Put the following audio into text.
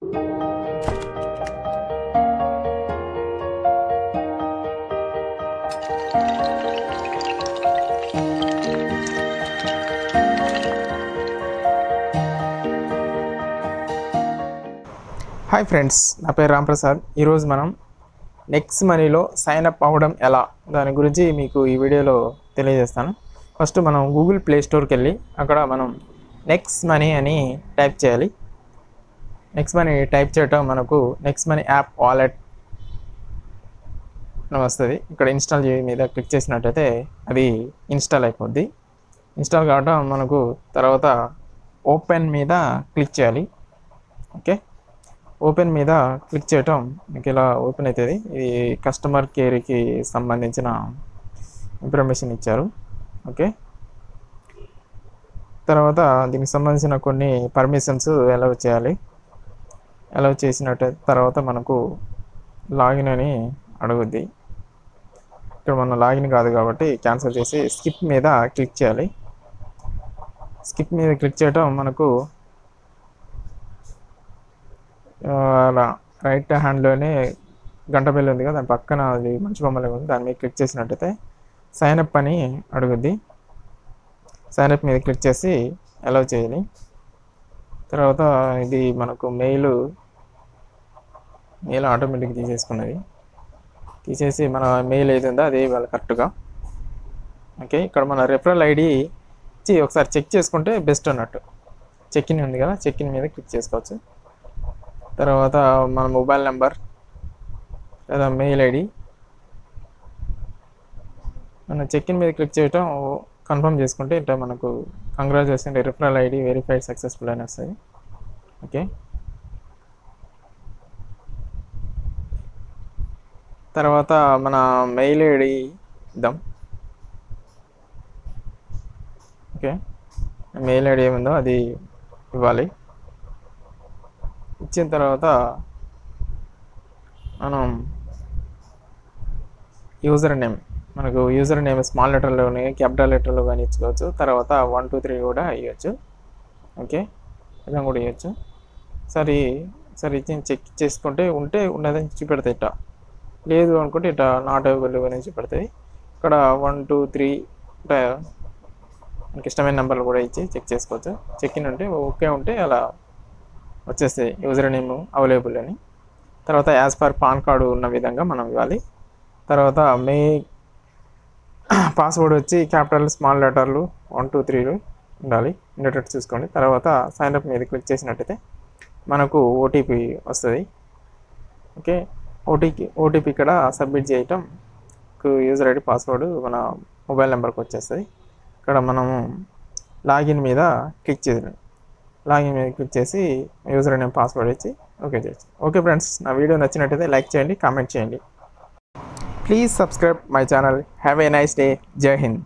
Hi friends నా పేరు రాంప్రసాద్. ఈరోజు మనం నెక్స్ట్ మనీలో సైన్ అప్ అవ్వడం ఎలా? దాని గురించి మీకు ఈ వీడియోలో తెలియజేస్తాను. ఫస్ట్ మనం గూగుల్ ప్లే స్టోర్కి వెళ్ళి అక్కడ మనం నెక్స్ట్ మనీ అని టైప్ చేయాలి. నెక్స్ట్ మనీ టైప్ చేయటం మనకు నెక్స్ట్ మనీ యాప్ వాలెట్ అని వస్తుంది. ఇక్కడ ఇన్స్టాల్ చేయ మీద క్లిక్ చేసినట్టయితే అది ఇన్స్టాల్ అయిపోద్ది. ఇన్స్టాల్ కావడం మనకు తర్వాత ఓపెన్ మీద క్లిక్ చేయాలి. ఓకే ఓపెన్ మీద క్లిక్ చేయటం మీకు ఇలా ఓపెన్ అవుతుంది ఇది కస్టమర్ కేర్కి సంబంధించిన ఇన్ఫర్మేషన్ ఇచ్చారు. ఓకే తర్వాత దీనికి సంబంధించిన కొన్ని పర్మిషన్స్ ఎలా చేయాలి. అలౌ చేసినట్టు తర్వాత మనకు లాగిన్ అని అడుగుద్ది. ఇక్కడ మన లాగిన్ కాదు కాబట్టి క్యాన్సిల్ చేసి స్కిప్ మీద క్లిక్ చేయాలి. స్కిప్ మీద క్లిక్ చేయటం మనకు అలా రైట్ హ్యాండ్లోనే గంట బెల్ ఉంది కదా దాని పక్కన అది మంచి బొమ్మలే ఉంది దాని మీద క్లిక్ చేసినట్టయితే సైన్అప్ అని అడుగుద్ది. సైన్అప్ మీద క్లిక్ చేసి అలౌ చేయాలి. తర్వాత ఇది మనకు మెయిల్ మెయిల్ ఆటోమేటిక్ తీసేసుకున్నది. తీసేసి మన మెయిల్ ఏది ఉందో అది ఇవ్వాలి కరెక్ట్గా. ఓకే ఇక్కడ మన రెఫరల్ ఐడి ఇచ్చి ఒకసారి చెక్ చేసుకుంటే బెస్ట్ అన్నట్టు. చెక్ ఇన్ ఉంది కదా చెక్ ఇన్ మీద క్లిక్ చేసుకోవచ్చు. తర్వాత మన మొబైల్ నెంబర్ లేదా మెయిల్ ఐడి. మన చెక్ ఇన్ మీద క్లిక్ చేయటం కన్ఫర్మ్ చేసుకుంటే ఇట్లా మనకు congratulation referral ID verified successful అని వస్తుంది. ఓకే. తర్వాత మన మెయిల్ ఐడి ఇద్దాం. ఓకే. మెయిల్ ఐడి ఏముందో అది ఇవ్వాలి. ఇచ్చిన తర్వాత మనం యూజర్ నేమ్ మనకు యూజర్ నేమ్ స్మాల్ లెటర్లో కానీ క్యాపిటల్ లెటర్లో కానీ ఇచ్చుకోవచ్చు. తర్వాత వన్ టూ త్రీ కూడా ఇవ్వచ్చు ఓకే. ఇలా కూడా ఇవ్వచ్చు సరే సరే ఇచ్చి చెక్ చేసుకుంటే ఉంటే ఉన్నదని చూపెడతాయి లేదు అనుకుంటే ఇట్లా నాట్ అవైలబుల్ నుంచి పడుతుంది. ఇక్కడ వన్ టూ త్రీ ఇట్లా మనకి ఇష్టమైన నెంబర్లు కూడా ఇచ్చి చెక్ చేసుకోవచ్చు. చెక్ ఇన్ ఉంటే ఓకే ఉంటే అలా వచ్చేస్తాయి యూజర్ నేమ్ అవైలబుల్ అని. తర్వాత యాజ్ పర్ పాన్ కార్డు ఉన్న విధంగా మనం ఇవ్వాలి. తర్వాత మే పాస్వర్డ్ వచ్చి క్యాపిటల్ స్మాల్ లెటర్లు వన్ టూ త్రీలు ఉండాలి. ఉండేటట్టు చూసుకోండి. తర్వాత సైన్అప్ మీద క్లిక్ చేసినట్టయితే మనకు ఓటీపీ వస్తుంది. ఓకే ఓటీపీ ఓటీపీ ఇక్కడ సబ్మిట్ చేయటం యూజర్ ఐడి పాస్వర్డ్ మన మొబైల్ నెంబర్కి వచ్చేస్తుంది. ఇక్కడ మనము లాగిన్ మీద క్లిక్ చేయాలి లాగిన్ మీద క్లిక్ చేసి యూజర్ నేమ్ పాస్వర్డ్ ఇచ్చి ఓకే చేయొచ్చు. ఓకే ఫ్రెండ్స్ నా వీడియో నచ్చినట్టయితే లైక్ చేయండి కామెంట్ చేయండి. Please subscribe my channel. Have a nice day. జై హింద్.